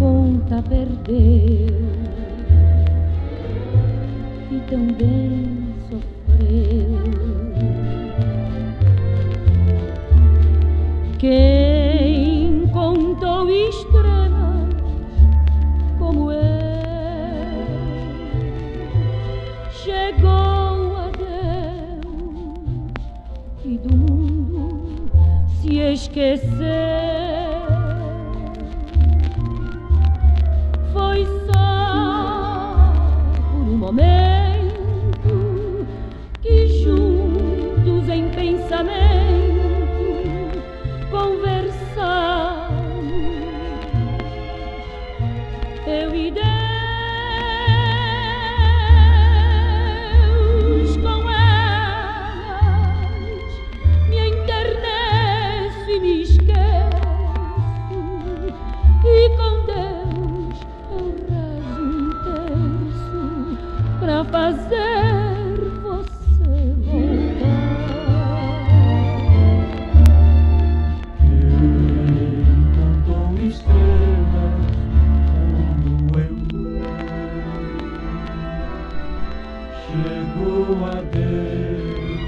conta perdeu e também sofreu. Quem contou estrelas como eu chegou a Deus e do mundo se esqueceu. Foi só por um momento que juntos em pensamento conversamos. Eu e Deus me enterneço pra fazer você voltar. Quem contou estrelas como eu chegou a Deus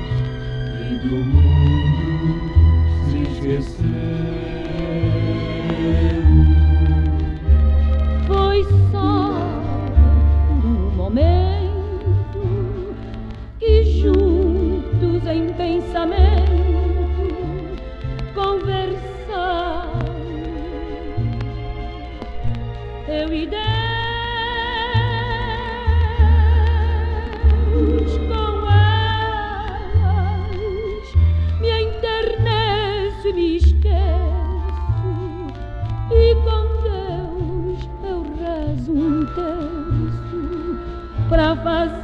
e do mundo se esqueceu. Foi só juntos em pensamento conversamos. Eu e Deus com elas me enterneço e me esqueço e com Deus eu rezo um terço pra fazer